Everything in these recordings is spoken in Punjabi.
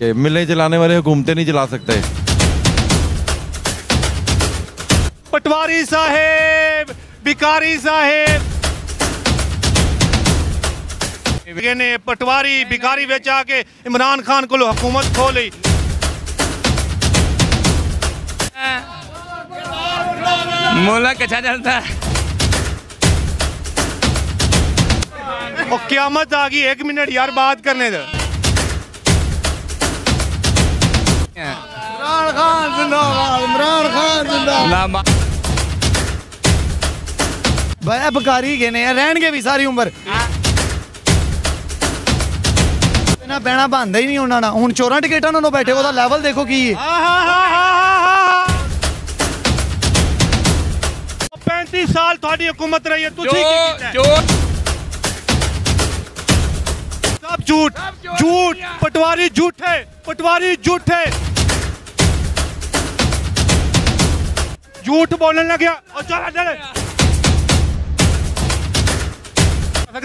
कि मिलने चलाने वाले घूमते नहीं चला सकते। पटवारी साहेब भिकारी साहेब। ने पटवारी भिखारी बेच आके इमरान खान को हुकूमत खो ली। मुल्क कैसा चलता है। और क्यामत आ गई एक मिनट यार बात करने दो। ਇਮਰਾਨ ਖਾਨ ਜ਼ਿੰਦਾਬਾਦ ਇਮਰਾਨ ਖਾਨ ਜ਼ਿੰਦਾਬਾਦ ना मा- ਬਾਇਆ ਬਕਾਰੀ ਗਏ ਨੇ ਇਹ ਰਹਿਣਗੇ ਵੀ ਸਾਰੀ ਉਮਰ ਇਹਨਾਂ ਬਹਿਣਾ ਬੰਦਾ ਹੀ ਨਹੀਂ ਉਹਨਾਂ ਨਾਲ ਹੁਣ ਚੋਰਾਂ ਟਿਕਟਾਂ ਨਾਲ ਬੈਠੇ ਉਹਦਾ ਲੈਵਲ ਦੇਖੋ ਕੀ ਹੈ ਆਹਾਹਾਹਾਹਾ। 35 ਸਾਲ ਤੁਹਾਡੀ ਹਕੂਮਤ ਰਹੀ ਹੈ ਤੁਸੀਂ जो ਕੀ ਕੀਤਾ ਹੈ? जो ਸਭ ਝੂਠ ਝੂਠ ਪਟਵਾਰੀ ਝੂਠੇ ਪਟਵਾਰੀ ਝੂਠੇ झूठ बोलने लग गया। और चल चल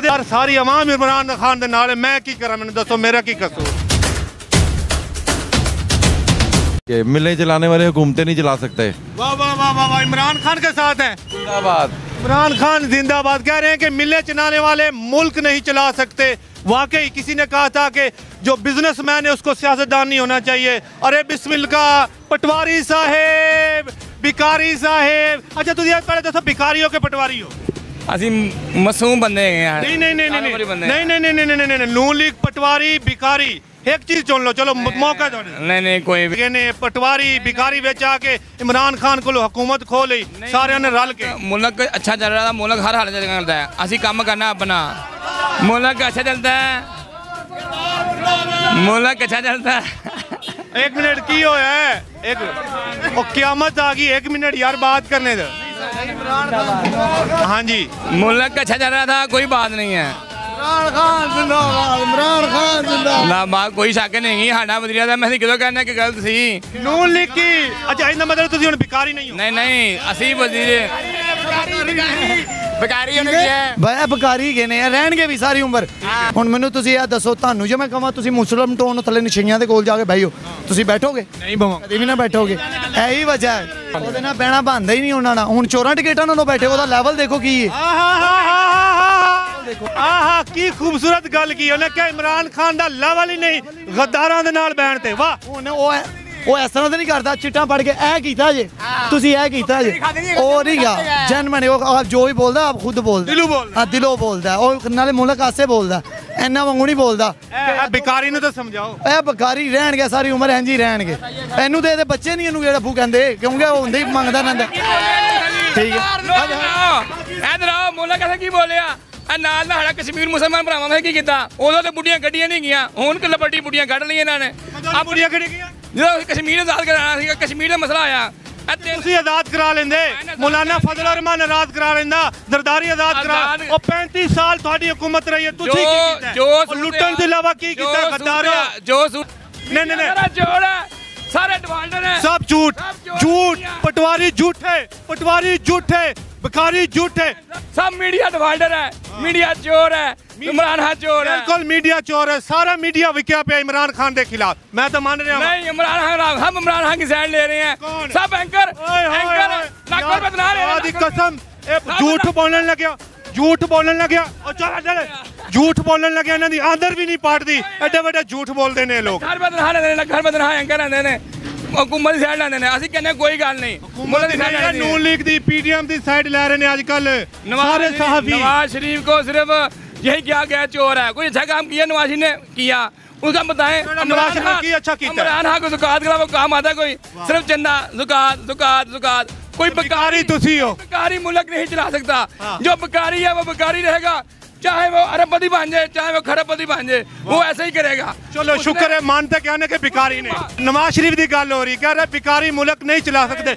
यार सारी आवाम इमरान खान के नाल मैं की करा? मैंने दसो मेरा की कसूर? मिलने चलाने वाले घूमते नहीं चला सकते। वाह वाह वाह वाह वाह इमरान खान के साथ हैं। जिंदाबाद। इमरान खान जिंदाबाद। कह रहे हैं कि मिले चलाने वाले मुल्क नहीं चला सकते। वाकई किसी ने कहा था कि जो बिजनेसमैन है उसको सियासतदान नहीं होना चाहिए। अरे बिस्मिल का पटवारी साहेब! ਬਿਕਾਰੀ ਸਾਹਿਬ। ਅੱਛਾ ਤੁਸੀਂ ਇਹ ਪਹਿਲੇ ਦੱਸੋ ਬਿਕਾਰੀ ਹੋ ਕੇ ਪਟਵਾਰੀ ਹੋ? ਅਸੀਂ ਮਾਸੂਮ ਬੰਦੇ ਹੈਗੇ ਨਹੀਂ ਨਹੀਂ ਨਹੀਂ ਨਹੀਂ ਨਹੀਂ। ਨਹੀਂ ਨਹੀਂ ਨਹੀਂ ਨਹੀਂ ਨਹੀਂ ਨੂਨ ਲੀਗ ਪਟਵਾਰੀ ਬਿਕਾਰੀ ਇੱਕ ਚੀਜ਼ ਚੁਣ ਲਓ ਚਲੋ ਮੌਕਾ ਦਿਓ ਨਹੀਂ ਨਹੀਂ ਕੋਈ ਵੀ ਨੇ ਪਟਵਾਰੀ ਬਿਕਾਰੀ ਵਿੱਚ ਆ ਕੇ ਇਮਰਾਨ ਖਾਨ ਕੋਲੋਂ ਹਕੂਮਤ ਖੋ ਲਈ ਸਾਰਿਆਂ ਨੇ ਰਲ ਕੇ। ਮੁਲਕ ਅੱਛਾ ਚੱਲ ਰਿਹਾ ਮੁਲਕ ਹਰ ਹਾਲਤ ਵਿੱਚ ਚੱਲਦਾ ਅਸੀਂ ਕੰਮ ਕਰਨਾ ਆਪਣਾ। ਮੁਲਕ ਅੱਛਾ ਚੱਲਦਾ ਮੁਲਕ ਅੱਛਾ ਚੱਲਦਾ ਇੱਕ ਮਿੰਟ ਕੀ ਹੋਇਆ ਹੈ? और क्यामत आ गई एक मिनट यार बात करने दो हाँ जी मुल्क अच्छा चल रहा था कोई बात नहीं है ਨਾ ਮਾ ਕੋਈ ਸ਼ੱਕ ਨਹੀਂ ਸਾਡਾ ਵਜ਼ੀਰ ਦਾ ਮੈਂ ਕਿਦੋਂ ਕਹਿੰਦਾ ਕਿ ਗਲਤ ਸੀ ਨੂੰ ਲਿਖੀ ਅੱਛਾ ਇਹਦਾ ਮਤਲਬ ਤੁਸੀਂ ਹੁਣ ਬਿਕਾਰ ਹੀ ਨਹੀਂ ਹੋ ਨਹੀਂ ਨਹੀਂ ਅਸੀਂ ਵਜ਼ੀਰ ਬਕਾਰੀ ਉਹਨੇ ਕੀ ਹੈ? ਬਾਇਆ ਬਕਾਰੀ ਗਏ ਨੇ ਰਹਿਣਗੇ ਵੀ ਸਾਰੀ ਉਮਰ। ਹੁਣ ਮੈਨੂੰ ਤੁਸੀਂ ਇਹ ਦੱਸੋ ਤੁਹਾਨੂੰ ਜੇ ਮੈਂ ਕਹਾਂ ਤੁਸੀਂ ਮੁਸਲਮ ਟੋਨ ਥੱਲੇ ਨਿਸ਼ਈਆਂ ਦੇ ਕੋਲ ਜਾ ਕੇ ਬਹਿਓ ਤੁਸੀਂ ਬੈਠੋਗੇ? ਨਹੀਂ ਬਵਾਂ ਕਦੇ ਵੀ ਨਾ ਬੈਠੋਗੇ। ਇਹੀ ਵਜ੍ਹਾ ਹੈ। ਉਹਦੇ ਨਾਲ ਬਹਿਣਾ ਬੰਦਾ ਹੀ ਨਹੀਂ ਉਹਨਾਂ ਨਾਲ। ਹੁਣ ਚੋਰਾਂ ਟਿਕਟਾਂ ਨਾਲ ਬੈਠੇ ਉਹਦਾ ਲੈਵਲ ਦੇਖੋ ਕੀ ਹੈ। ਆਹਾ ਕੀ ਖੂਬਸੂਰਤ ਗੱਲ ਕੀ ਉਹਨੇ ਕਿਹਾ ਇਮਰਾਨ ਖਾਨ ਦਾ ਲੈਵਲ ਹੀ ਨਹੀਂ ਗੱਦਾਰਾਂ ਦੇ ਨਾਲ ਬੈਣ ਤੇ। ਵਾਹ। ਹੁਣ ਉਹ ਉਹ ਇਸ ਤਰ੍ਹਾਂ ਤਾਂ ਨਹੀਂ ਕਰਦਾ ਚਿੱਟਾਂ ਪੜ ਕੇ ਇਹ ਕੀਤਾ ਜੇ। ਤੁਸੀਂ ਇਹ ਕੀਤਾ ਜੇ। ਉਹ ਨਹੀਂਗਾ ਜਨਮਨ ਉਹ ਆਪ ਜੋ ਵੀ ਬੋਲਦਾ ਆਪ ਖੁਦ ਬੋਲਦਾ। ਦਿਲੋਂ ਬੋਲਦਾ। ਹਾਂ ਦਿਲੋਂ ਬੋਲਦਾ। ਉਹ ਨਾਲੇ ਮੁਲਕ ਆਸੇ ਬੋਲਦਾ। ਐਨਾ ਵਾਂਗੂ ਨਹੀਂ ਬੋਲਦਾ। ਇਹ ਬਿਕਾਰੀ ਨੂੰ ਤਾਂ ਸਮਝਾਓ। ਇਹ ਬਕਾਰੀ ਰਹਿਣਗੇ ਸਾਰੀ ਉਮਰ ਹੀ ਰਹਿਣਗੇ। ਇਹਨੂੰ ਤੇ ਇਹਦੇ ਬੱਚੇ ਨਹੀਂ ਇਹਨੂੰ ਜਿਹੜਾ ਬੂ ਕਹਿੰਦੇ ਕਿਉਂਕਿ ਉਹ ਹੁੰਦੇ ਹੀ ਮੰਗਦਾ ਰਹਿੰਦਾ। ਠੀਕ ਹੈ। ਇਧਰ ਆ ਮੁੱਲਾ ਕਹਿੰਦਾ ਕੀ ਬੋਲਿਆ? ਆ ਨਾਲ ਦਾ ਸਾਡਾ ਕਸ਼ਮੀਰ ਮੁਸਲਮਾਨ ਭਰਾਵਾਂ ਨੇ ਕੀ ਕੀਤਾ? ਉਦੋਂ ਤੇ ਬੁੱਢੀਆਂ ਗੱਡੀਆਂ ਨਹੀਂ ਗਈਆਂ ਹੁਣ ਕਿ ਲੱਬੜੀ ਬੁੱਢੀਆਂ ਕੱਢ ਲਈਆਂ ਇਹਨਾਂ ਨੇ। ਆ ਬੁੜੀਆਂ ਕਿਹੜੀ ਗਿਆ ਜਦੋਂ ਕਸ਼ਮੀਰ ਆਜ਼ਾਦ ਕਰਾਉਣਾ ਸੀਗਾ ਕਸ਼ਮੀਰ ਦਾ ਮਸਲਾ ਆਇਆ। ਤਿੰਨ ਤੁਸੀਂ ਆਜ਼ਾਦ ਕਰਾ ਲੈਂਦੇ। ਮੌਲਾਨਾ ਫਜ਼ਲ ਰਹਿਮਾਨ ਆਜ਼ਾਦ ਕਰਾ ਲੈਂਦਾ। ਜ਼ਰਦਾਰੀ ਆਜ਼ਾਦ ਕਰਾ। ਉਹ 35 ਸਾਲ ਤੁਹਾਡੀ ਹਕੂਮਤ ਰਹੀ ਹੈ। ਤੁਸੀਂ ਕੀ ਕੀਤਾ? ਹੈ? ਜੋ ਲੁੱਟਣ ਤੋਂ ਇਲਾਵਾ ਕੀ ਕੀਤਾ ਗੱਦਾਰਿਆ ਜੋ ਨਹੀਂ ਨਹੀਂ ਨਹੀਂ। ਸਾਰਾ ਜੋੜ ਹੈ। ਸਾਰੇ ਡਿਵਾਲਡਰ ਹੈ। ਸਭ ਝੂਠ। ਝੂਠ। ਝੂਠ। ਪਟਵਾਰੀ ਝੂਠੇ। ਪਟਵਾਰੀ ਝੂਠੇ ਬਿਕਾਰੀ ਝੂਠੇ ਸਭ ਮੀਡੀਆ ਡਿਵਾਲਡਰ ਹੈ ਮੀਡੀਆ ਚੋਰ ਹੈ ਇਮਰਾਨ ਖਾਨ ਚੋਰ ਹੈ ਬਿਲਕੁਲ ਮੀਡੀਆ ਚੋਰ ਹੈ ਸਾਰਾ ਮੀਡੀਆ ਵਿਕਿਆ ਪਿਆ ਇਮਰਾਨ ਖਾਨ ਦੇ ਖਿਲਾਫ ਮੈਂ ਤਾਂ ਮੰਨ ਰਿਹਾ ਹਾਂ नहीं इमरान खान राव हम इमरान खान की साइड ले रहे हैं कौन? सब एंकर ਓਏ ਹੋਏ एंकर ਹੋਏ नागपुर में बना रहे हैं ਦੀ ਕਸਮ ਇਹ ਝੂਠ ਬੋਲਣ ਲੱਗਿਆ ਝੂਠ ਬੋਲਣ ਲੱਗਿਆ ਉਹ ਚੱਲ ਚੱਲ ਝੂਠ ਬੋਲਣ ਲੱਗਿਆ ਇਹਨਾਂ ਦੀ ਆਂਦਰ ਵੀ ਨਹੀਂ ਪਾਟਦੀ ਐਡੇ ਵੱਡੇ ਝੂਠ ਬੋਲਦੇ ਨੇ ਇਹ ਲੋਕ घर में बना रहे हैं घर में बना एंकर रहते ने हुकूमत की साइड लेंदे ने ਅਸੀਂ ਕਹਿੰਦੇ ਕੋਈ ਗੱਲ ਨਹੀਂ ਮੁੱਲ ਦੀ ਸਾਈਡ ਲੈਣੀ ਨੂਨ ਲੀਗ ਦੀ ਪੀਡੀਐਮ ਦੀ ਸਾਈਡ ਲੈ ਰਹੇ ਨੇ ਅੱਜ ਕੱਲ ਸਾਰੇ ਸਹਾਫੀ नवाज शरीफ को सिर्फ यही क्या गया चोर है कोई अच्छा काम किया नवाज शरीफ ने किया उसका बताएं नवाज शरीफ ने की अच्छा कीता है? इमरान खान को जुकात के अलावा काम आता है कोई सिर्फ चंदा जुकात जुकात जुकात कोई ਬਿਕਾਰੀ ਤੁਸੀਂ ਹੋ बेकारी मुल्क नहीं चला सकता जो बेकारी है वो बेकारी रहेगा चाहे वो अरबपति बन जाए चाहे वो खरबपति बन जाए वो ऐसे ही करेगा। चलो शुक्र है मानते क्या ने कि ने? नवाज़ शरीफ की गल हो रही कह रहे भिकारी मुल्क नहीं चला सकते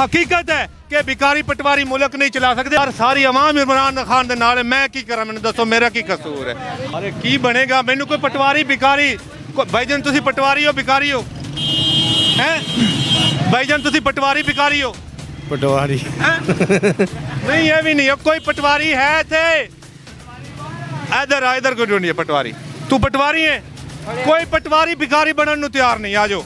हकीकत है कि भिकारी पटवारी मुल्क नहीं चला सकते और सारी आवाम इमरान खान के नाल मैं की करा मैंने दसो मेरा की कसूर है? अरे की बनेगा? मैनू कोई पटवारी भिकारी बैजन तुम पटवारी हो भिकारी हो? हैं? भाई तुम पटवारी भिकारी हो? पटवारी। नहीं है भी नहीं कोई पटवारी है थे। ਇਧਰ ਆ ਇਧਰ ਕੋਈ ਢੂੰਢੀਏ ਪਟਵਾਰੀ। ਤੂੰ ਪਟਵਾਰੀ ਹੈ ਕੋਈ ਪਟਵਾਰੀ ਭਿਖਾਰੀ ਬਣਨ ਨੂੰ ਤਿਆਰ ਨਹੀਂ ਆਜੋ